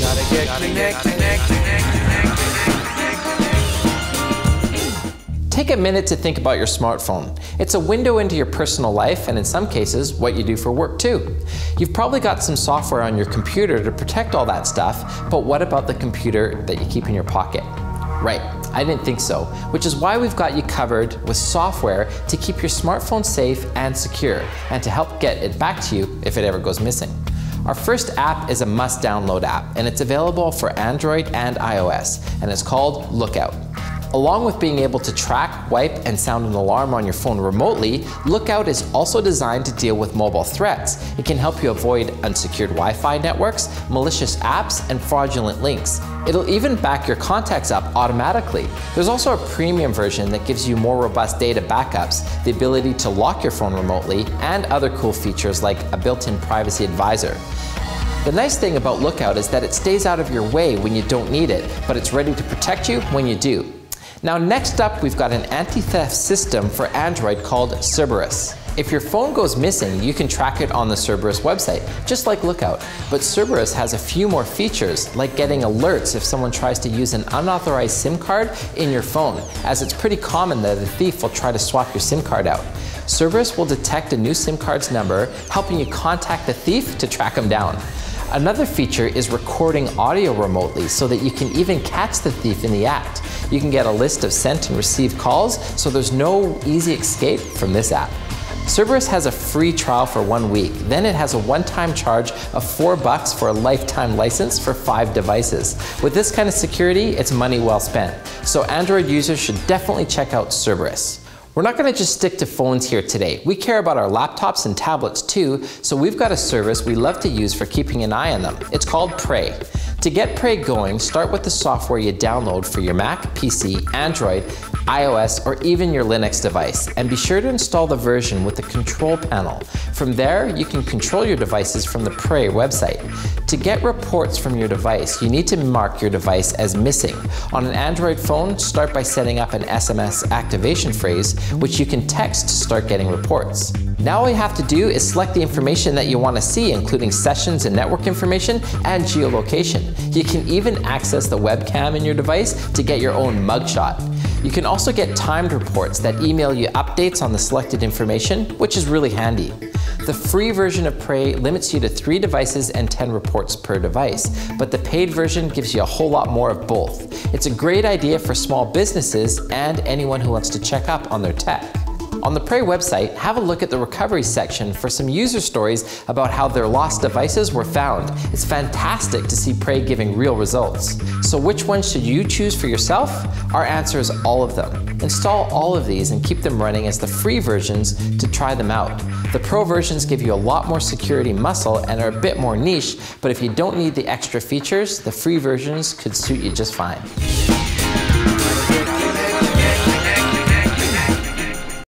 Gotta get connected. Take a minute to think about your smartphone. It's a window into your personal life and in some cases, what you do for work too. You've probably got some software on your computer to protect all that stuff, but what about the computer that you keep in your pocket? Right, I didn't think so, which is why we've got you covered with software to keep your smartphone safe and secure, and to help get it back to you if it ever goes missing. Our first app is a must download app, and it's available for Android and iOS, and it's called Lookout. Along with being able to track, wipe, and sound an alarm on your phone remotely, Lookout is also designed to deal with mobile threats. It can help you avoid unsecured Wi-Fi networks, malicious apps, and fraudulent links. It'll even back your contacts up automatically. There's also a premium version that gives you more robust data backups, the ability to lock your phone remotely, and other cool features like a built-in privacy advisor. The nice thing about Lookout is that it stays out of your way when you don't need it, but it's ready to protect you when you do. Now next up, we've got an anti-theft system for Android called Cerberus. If your phone goes missing, you can track it on the Cerberus website, just like Lookout. But Cerberus has a few more features, like getting alerts if someone tries to use an unauthorized SIM card in your phone, as it's pretty common that a thief will try to swap your SIM card out. Cerberus will detect a new SIM card's number, helping you contact the thief to track them down. Another feature is recording audio remotely so that you can even catch the thief in the act. You can get a list of sent and received calls, so there's no easy escape from this app. Cerberus has a free trial for one week. Then it has a one-time charge of four bucks for a lifetime license for five devices. With this kind of security, it's money well spent. So Android users should definitely check out Cerberus. We're not going to just stick to phones here today. We care about our laptops and tablets too, so we've got a service we love to use for keeping an eye on them. It's called Prey. To get Prey going, start with the software you download for your Mac, PC, Android, iOS, or even your Linux device, and be sure to install the version with the control panel. From there, you can control your devices from the Prey website. To get reports from your device, you need to mark your device as missing. On an Android phone, start by setting up an SMS activation phrase, which you can text to start getting reports. Now all you have to do is select the information that you want to see, including sessions and network information and geolocation. You can even access the webcam in your device to get your own mugshot. You can also get timed reports that email you updates on the selected information, which is really handy. The free version of Prey limits you to three devices and 10 reports per device, but the paid version gives you a whole lot more of both. It's a great idea for small businesses and anyone who wants to check up on their tech. On the Prey website, have a look at the recovery section for some user stories about how their lost devices were found. It's fantastic to see Prey giving real results. So which one should you choose for yourself? Our answer is all of them. Install all of these and keep them running as the free versions to try them out. The pro versions give you a lot more security muscle and are a bit more niche, but if you don't need the extra features, the free versions could suit you just fine.